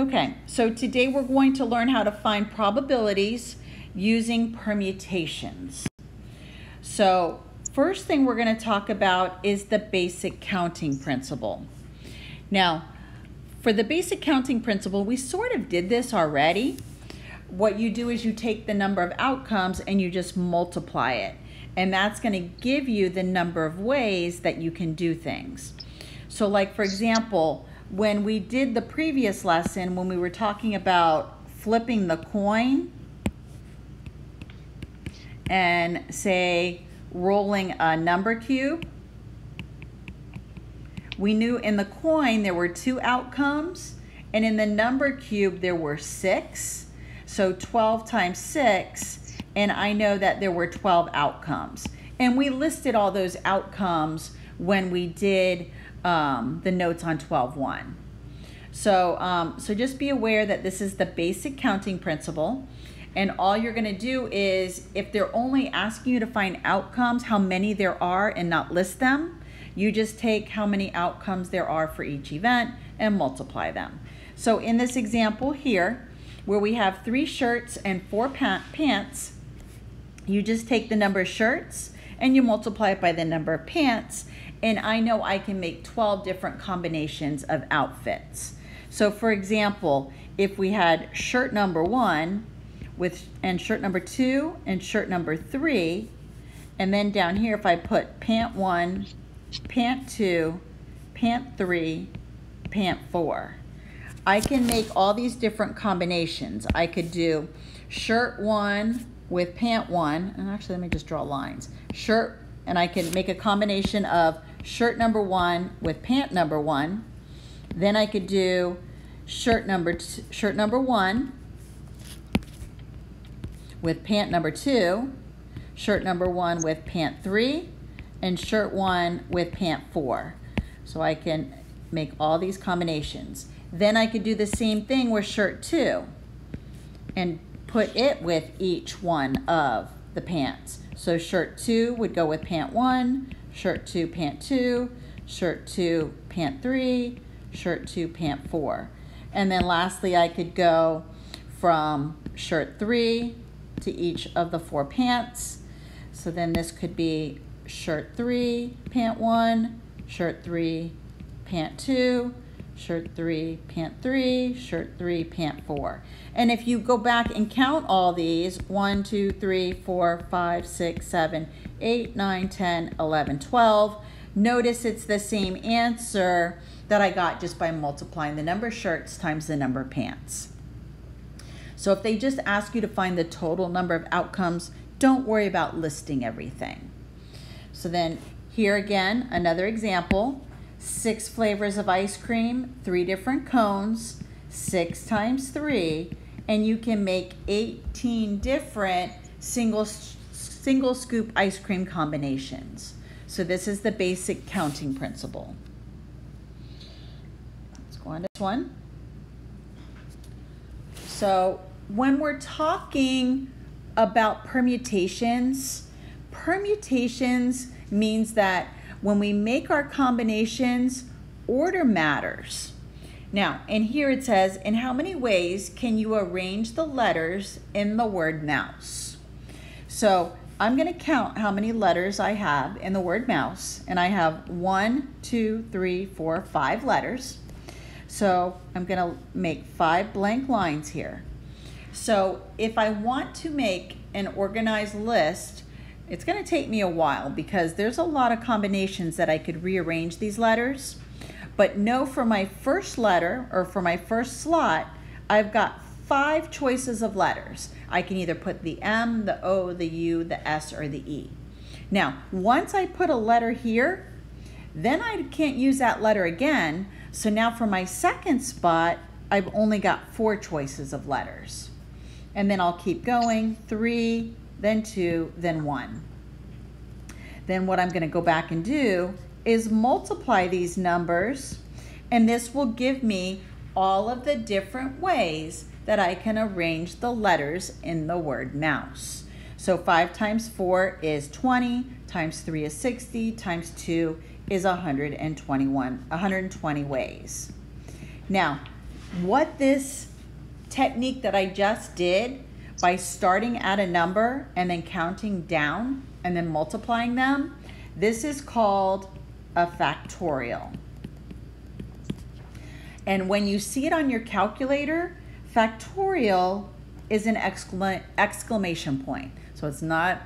Okay, so today we're going to learn how to find probabilities using permutations. So first thing we're going to talk about is the basic counting principle. Now, for the basic counting principle, we sort of did this already. What you do is you take the number of outcomes and you just multiply it. And that's going to give you the number of ways that you can do things. So like for example, when we did the previous lesson, when we were talking about flipping the coin and say rolling a number cube, we knew in the coin there were two outcomes and in the number cube there were six. So 12 times six, and I know that there were 12 outcomes. And we listed all those outcomes when we did um, the notes on 12.1. So, um, so just be aware that this is the basic counting principle. And all you're going to do is, if they're only asking you to find outcomes, how many there are, and not list them, you just take how many outcomes there are for each event and multiply them. So in this example here, where we have three shirts and four pants, you just take the number of shirts and you multiply it by the number of pants, and I know I can make 12 different combinations of outfits. So for example, if we had shirt number one with and shirt number two and shirt number three, and then down here if I put pant one, pant two, pant three, pant four, I can make all these different combinations. I could do shirt one with pant one, and actually let me just draw lines. Shirt, and I can make a combination of shirt number one with pant number one. Then I could do shirt number shirt number one with pant number two, shirt number one with pant three, and shirt one with pant four. So I can make all these combinations. Then I could do the same thing with shirt two and put it with each one of the pants. So shirt two would go with pant one, shirt two, pant two, shirt two, pant three, shirt two, pant four. And then lastly, I could go from shirt three to each of the four pants. So then this could be shirt three, pant one, shirt three, pant two, shirt three, pant three, shirt three, pant four. And if you go back and count all these, one, two, three, four, five, six, seven, eight, nine, 10, 11, 12, notice it's the same answer that I got just by multiplying the number of shirts times the number of pants. So if they just ask you to find the total number of outcomes, don't worry about listing everything. So then here again, another example six flavors of ice cream, three different cones, six times three, and you can make 18 different single, single scoop ice cream combinations. So this is the basic counting principle. Let's go on to this one. So when we're talking about permutations, permutations means that when we make our combinations, order matters. Now, and here it says, in how many ways can you arrange the letters in the word mouse? So I'm going to count how many letters I have in the word mouse. And I have one, two, three, four, five letters. So I'm going to make five blank lines here. So if I want to make an organized list it's going to take me a while because there's a lot of combinations that I could rearrange these letters. But know for my first letter or for my first slot, I've got five choices of letters. I can either put the M, the O, the U, the S, or the E. Now, once I put a letter here, then I can't use that letter again. So now for my second spot, I've only got four choices of letters. And then I'll keep going, three, then two, then one. Then what I'm going to go back and do is multiply these numbers and this will give me all of the different ways that I can arrange the letters in the word mouse. So 5 times 4 is 20, times 3 is 60, times 2 is 121, 120 ways. Now, what this technique that I just did by starting at a number and then counting down and then multiplying them, this is called a factorial. And when you see it on your calculator, factorial is an exclama exclamation point. So it's not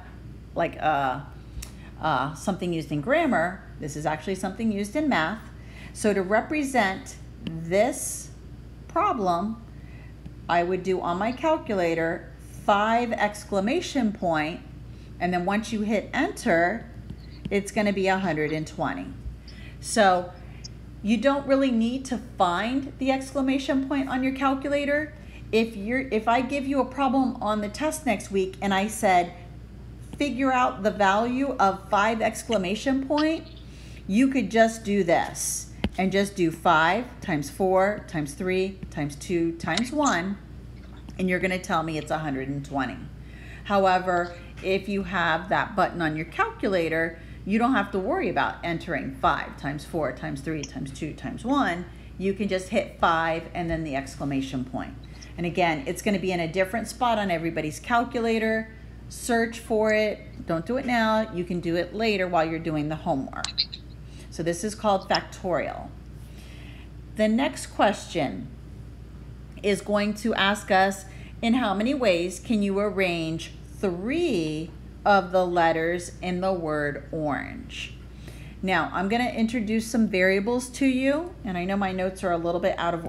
like a, uh, something used in grammar. This is actually something used in math. So to represent this problem, I would do on my calculator five exclamation point, and then once you hit enter, it's going to be 120. So you don't really need to find the exclamation point on your calculator. If you're if I give you a problem on the test next week and I said figure out the value of 5 exclamation point, you could just do this and just do 5 times 4 times 3 times 2 times 1 and you're going to tell me it's 120. However, if you have that button on your calculator, you don't have to worry about entering 5 times 4 times 3 times 2 times 1. You can just hit 5 and then the exclamation point. And again, it's going to be in a different spot on everybody's calculator. Search for it. Don't do it now. You can do it later while you're doing the homework. So this is called factorial. The next question is going to ask us in how many ways can you arrange three of the letters in the word orange. Now, I'm going to introduce some variables to you, and I know my notes are a little bit out of order.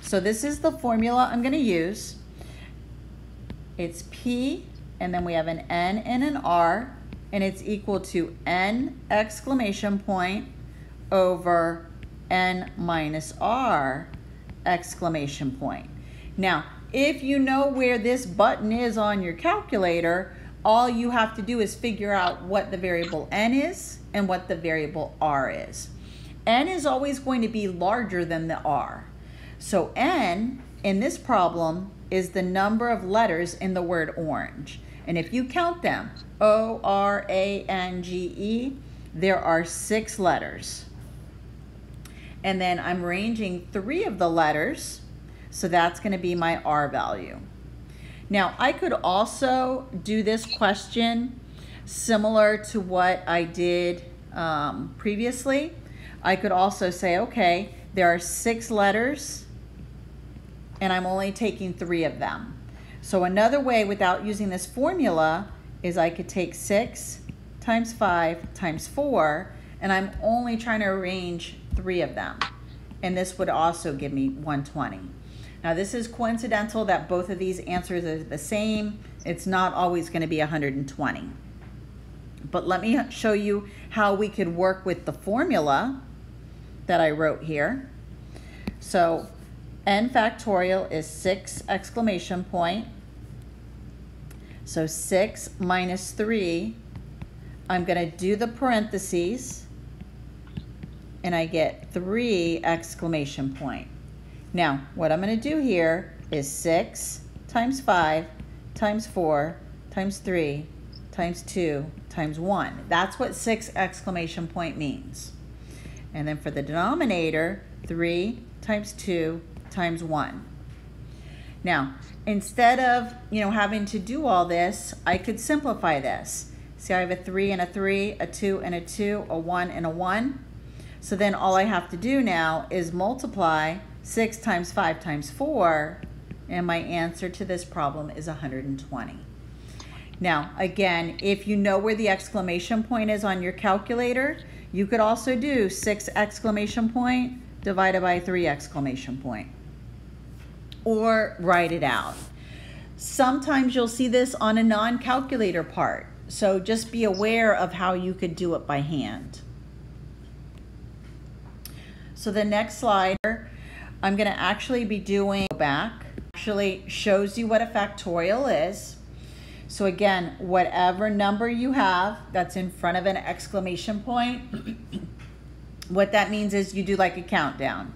So this is the formula I'm going to use. It's P, and then we have an N and an R, and it's equal to N exclamation point over N minus R exclamation point. Now, if you know where this button is on your calculator, all you have to do is figure out what the variable n is and what the variable r is. n is always going to be larger than the r. So n in this problem is the number of letters in the word orange. And if you count them, O, R, A, N, G, E, there are six letters. And then I'm ranging three of the letters, so that's gonna be my R value. Now, I could also do this question similar to what I did um, previously. I could also say, okay, there are six letters and I'm only taking three of them. So another way without using this formula is I could take six times five times four and I'm only trying to arrange three of them. And this would also give me 120. Now this is coincidental that both of these answers are the same. It's not always going to be 120. But let me show you how we could work with the formula that I wrote here. So n factorial is 6 exclamation point. So 6 minus 3, I'm going to do the parentheses, and I get 3 exclamation point. Now, what I'm going to do here is 6 times 5 times 4 times 3 times 2 times 1. That's what 6 exclamation point means. And then for the denominator, 3 times 2 times 1. Now, instead of, you know, having to do all this, I could simplify this. See, I have a 3 and a 3, a 2 and a 2, a 1 and a 1. So then all I have to do now is multiply 6 times 5 times 4, and my answer to this problem is 120. Now, again, if you know where the exclamation point is on your calculator, you could also do 6 exclamation point divided by 3 exclamation point. Or write it out. Sometimes you'll see this on a non-calculator part, so just be aware of how you could do it by hand. So the next slide I'm going to actually be doing back. Actually shows you what a factorial is. So again, whatever number you have that's in front of an exclamation point, what that means is you do like a countdown.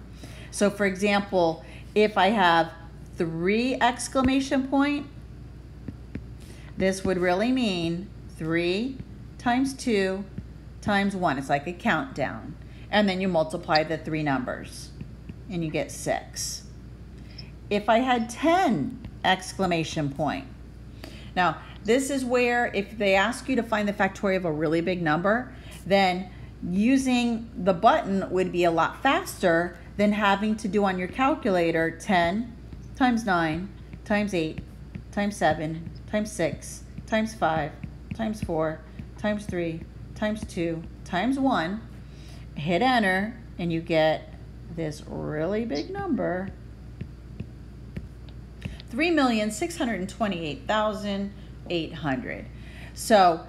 So for example, if I have three exclamation point, this would really mean three times two times one. It's like a countdown. And then you multiply the three numbers. and you get 6. If I had 10 exclamation point. Now, this is where if they ask you to find the factorial of a really big number, then using the button would be a lot faster than having to do on your calculator 10 times 9 times 8 times 7 times 6 times 5 times 4 times 3 times 2 times 1 hit enter and you get this really big number. 3,628,800 so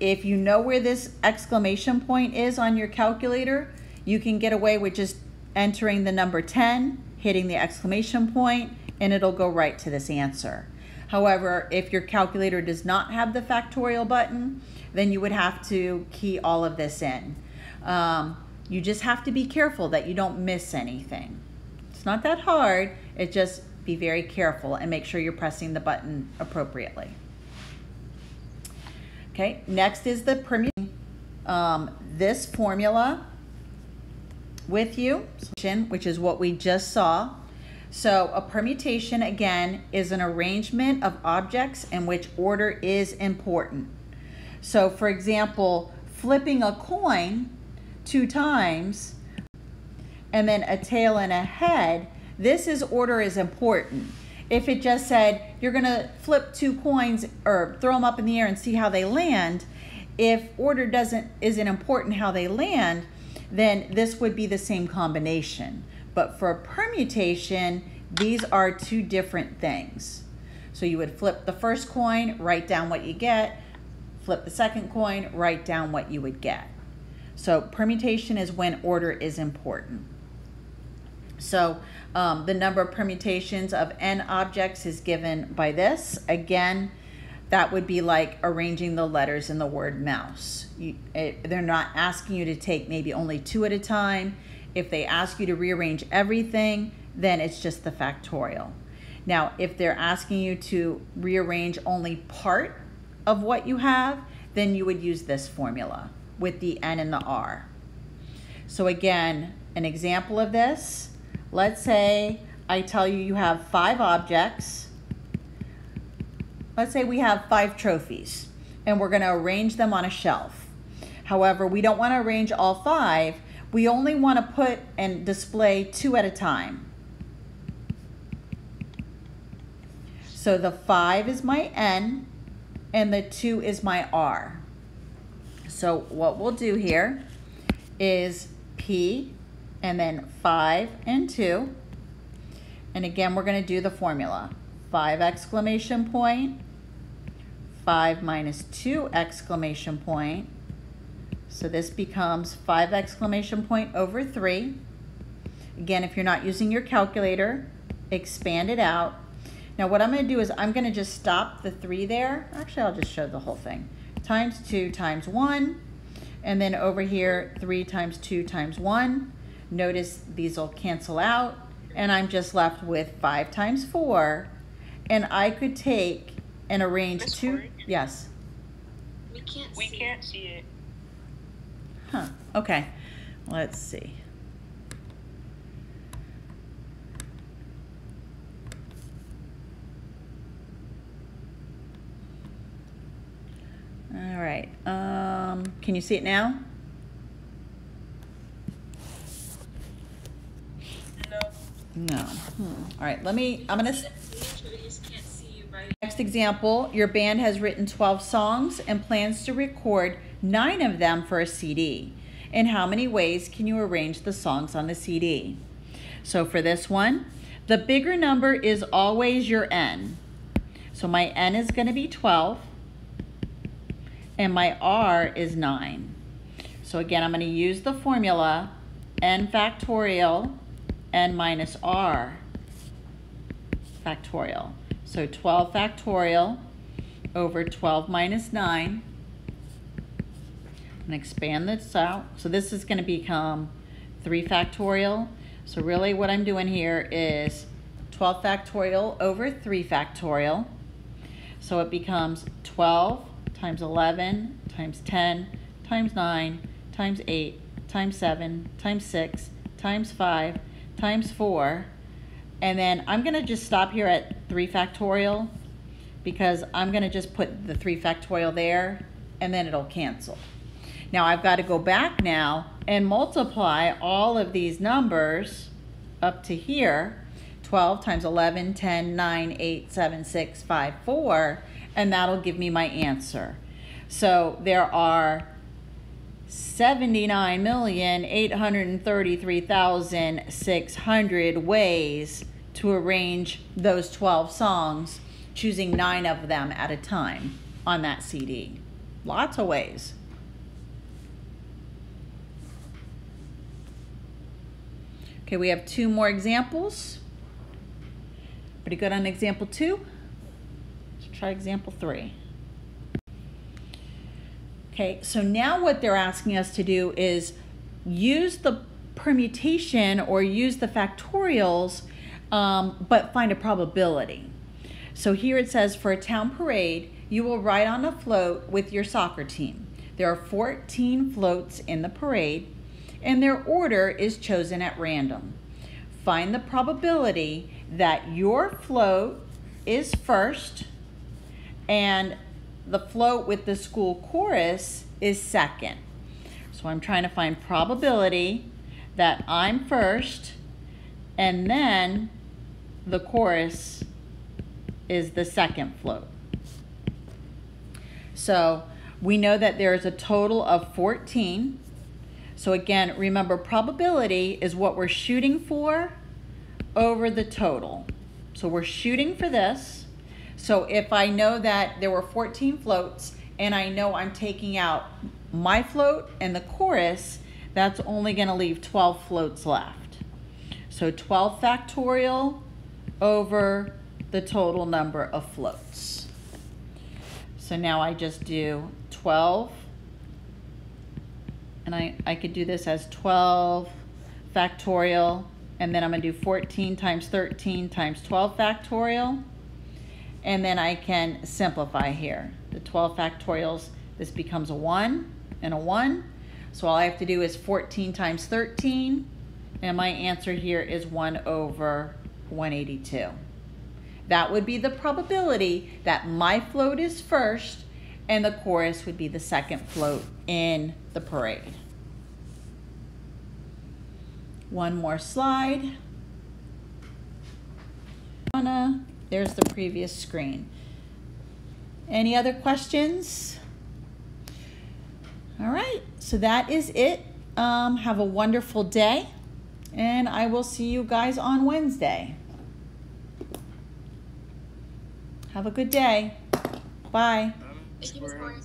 if you know where this exclamation point is on your calculator you can get away with just entering the number 10 hitting the exclamation point and it'll go right to this answer. However, if your calculator does not have the factorial button, then you would have to key all of this in. Um, you just have to be careful that you don't miss anything. It's not that hard, it just be very careful and make sure you're pressing the button appropriately. Okay, next is the permutation. Um, this formula with you, which is what we just saw. So a permutation, again, is an arrangement of objects in which order is important. So for example, flipping a coin two times and then a tail and a head, this is order is important. If it just said you're going to flip two coins or throw them up in the air and see how they land, if order doesn't isn't important how they land, then this would be the same combination. But for permutation, these are two different things. So you would flip the first coin, write down what you get, flip the second coin, write down what you would get. So permutation is when order is important. So um, the number of permutations of n objects is given by this. Again, that would be like arranging the letters in the word mouse. You, it, they're not asking you to take maybe only two at a time. If they ask you to rearrange everything, then it's just the factorial. Now, if they're asking you to rearrange only part of what you have, then you would use this formula with the n and the r. So again, an example of this, let's say I tell you you have five objects. Let's say we have five trophies and we're gonna arrange them on a shelf. However, we don't wanna arrange all five, we only want to put and display two at a time. So the 5 is my N and the 2 is my R. So what we'll do here is P and then 5 and 2. And again, we're going to do the formula. 5 exclamation point, 5 minus 2 exclamation point, so this becomes 5 exclamation point over 3. Again, if you're not using your calculator, expand it out. Now what I'm going to do is I'm going to just stop the 3 there. Actually, I'll just show the whole thing. Times 2 times 1. And then over here, 3 times 2 times 1. Notice these will cancel out. And I'm just left with 5 times 4. And I could take and arrange two. Yes. We can't we can't see it. Huh, okay. Let's see. All right. Um, can you see it now? No. No. Hmm. All right. Let me. I'm gonna. Next example, your band has written 12 songs and plans to record nine of them for a CD. In how many ways can you arrange the songs on the CD? So for this one, the bigger number is always your N. So my N is going to be 12 and my R is 9. So again, I'm going to use the formula N factorial N minus R factorial. So 12 factorial over 12 minus 9 and expand this out. So this is going to become 3 factorial. So really what I'm doing here is 12 factorial over 3 factorial. So it becomes 12 times 11 times 10 times 9 times 8 times 7 times 6 times 5 times 4. And then I'm going to just stop here at 3 factorial because I'm going to just put the 3 factorial there and then it'll cancel. Now I've got to go back now and multiply all of these numbers up to here. 12 times 11, 10, 9, 8, 7, 6, 5, 4, and that'll give me my answer. So there are 79,833,600 ways to arrange those 12 songs, choosing nine of them at a time on that CD. Lots of ways. Okay, we have two more examples. Pretty good on example two. Try example three. Okay, so now what they're asking us to do is use the permutation or use the factorials, um, but find a probability. So here it says for a town parade, you will ride on a float with your soccer team. There are 14 floats in the parade, and their order is chosen at random. Find the probability that your float is first and the float with the school chorus is second. So I'm trying to find probability that I'm first and then the chorus is the second float. So we know that there's a total of 14. So again, remember probability is what we're shooting for over the total. So we're shooting for this. So if I know that there were 14 floats and I know I'm taking out my float and the chorus, that's only going to leave 12 floats left. So 12 factorial over the total number of floats. So now I just do 12, and I, I could do this as 12 factorial, and then I'm going to do 14 times 13 times 12 factorial and then I can simplify here. The 12 factorials, this becomes a 1 and a 1. So all I have to do is 14 times 13, and my answer here is 1 over 182. That would be the probability that my float is first and the chorus would be the second float in the parade. One more slide. There's the previous screen. Any other questions? All right, so that is it. Um, have a wonderful day, and I will see you guys on Wednesday. Have a good day. Bye. Thank you, Miss Kori.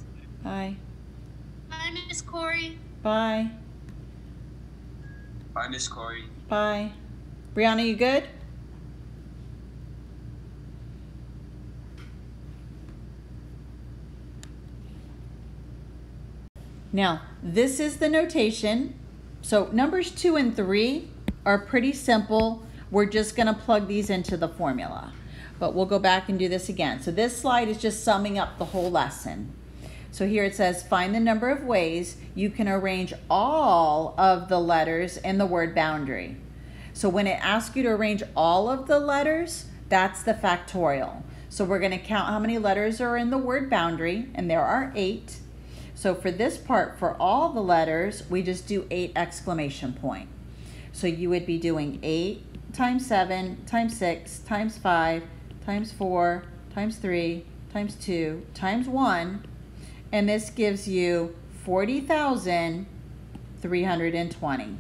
Bye. Bye, Miss Kori. Bye. Bye, Miss Kori. Bye. Brianna, you good? Now, this is the notation. So numbers two and three are pretty simple. We're just gonna plug these into the formula. But we'll go back and do this again. So this slide is just summing up the whole lesson. So here it says, find the number of ways you can arrange all of the letters in the word boundary. So when it asks you to arrange all of the letters, that's the factorial. So we're gonna count how many letters are in the word boundary, and there are eight. So for this part, for all the letters, we just do eight exclamation point. So you would be doing eight times seven times six times five times four times three times two times one, and this gives you 40,320.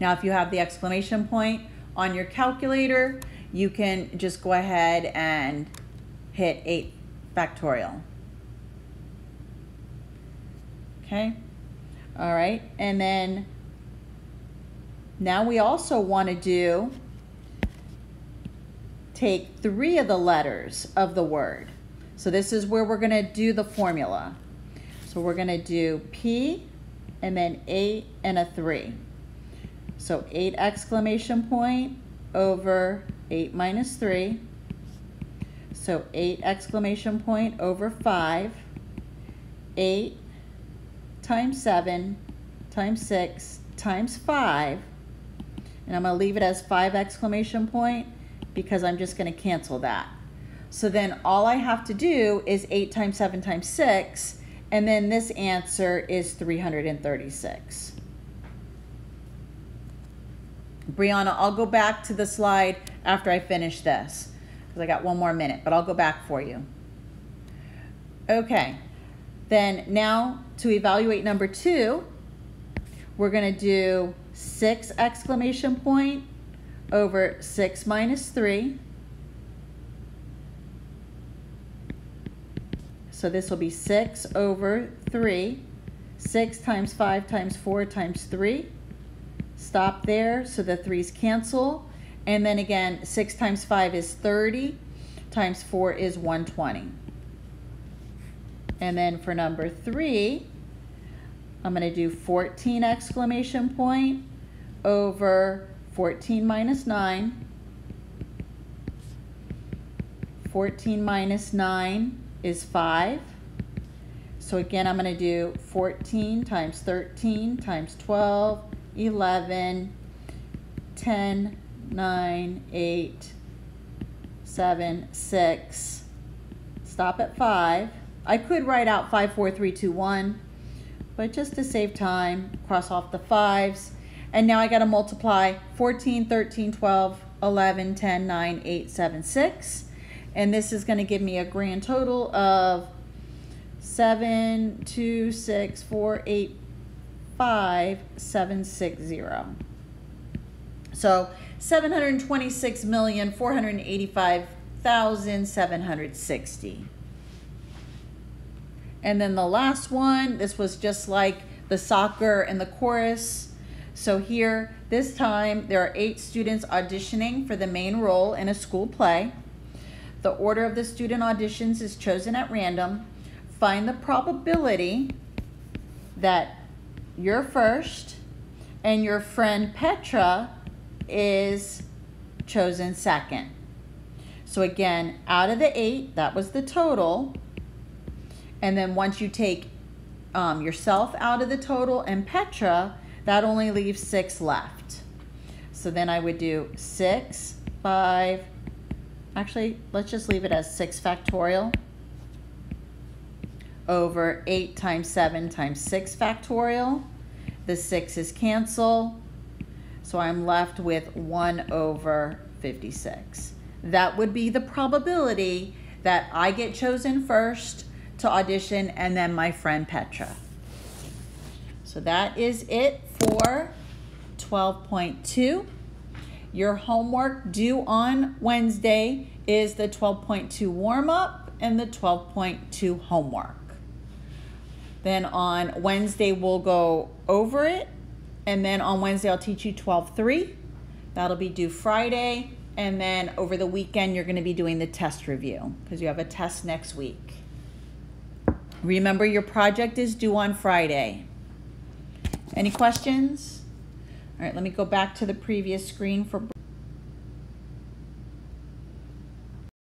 Now, if you have the exclamation point on your calculator, you can just go ahead and hit 8 factorial. Okay. All right. And then now we also want to do take three of the letters of the word. So this is where we're going to do the formula. So we're going to do P and then 8 and a 3. So 8 exclamation point over 8 minus 3. So 8 exclamation point over 5. 8 times 7 times 6 times 5. And I'm gonna leave it as five exclamation point because I'm just gonna cancel that. So then all I have to do is eight times seven times six, and then this answer is three hundred and thirty-six. Brianna, I'll go back to the slide after I finish this, because I got one more minute, but I'll go back for you. Okay, then now to evaluate number two, we're gonna do six exclamation point over six minus three. So this will be six over three. Six times five times four times three. Stop there, so the threes cancel. And then again, six times five is 30, times four is 120. And then for number three, I'm gonna do 14 exclamation point over 14 minus nine. 14 minus nine is five. So again, I'm gonna do 14 times 13 times 12, 11, 10, 9, 8, 7, 6. Stop at 5. I could write out 5, 4, 3, 2, 1, but just to save time, cross off the 5s. And now I got to multiply 14, 13, 12, 11, 10, 9, 8, 7, 6. And this is going to give me a grand total of 7, 2, 6, 4, 8, 5, 7, 6, 0. So 726,485,760. And then the last one, this was just like the soccer and the chorus. So here, this time, there are eight students auditioning for the main role in a school play. The order of the student auditions is chosen at random. Find the probability that you're first and your friend Petra is chosen second. So again, out of the eight, that was the total. And then once you take um, yourself out of the total and Petra, that only leaves six left. So then I would do six, five, actually, let's just leave it as six factorial over eight times seven times six factorial. The sixes cancel. So I'm left with 1 over 56. That would be the probability that I get chosen first to audition and then my friend Petra. So that is it for 12.2. Your homework due on Wednesday is the 12.2 warm up and the 12.2 homework. Then on Wednesday, we'll go over it. And then on Wednesday, I'll teach you 12.3. That'll be due Friday. And then over the weekend, you're going to be doing the test review because you have a test next week. Remember, your project is due on Friday. Any questions? All right, let me go back to the previous screen for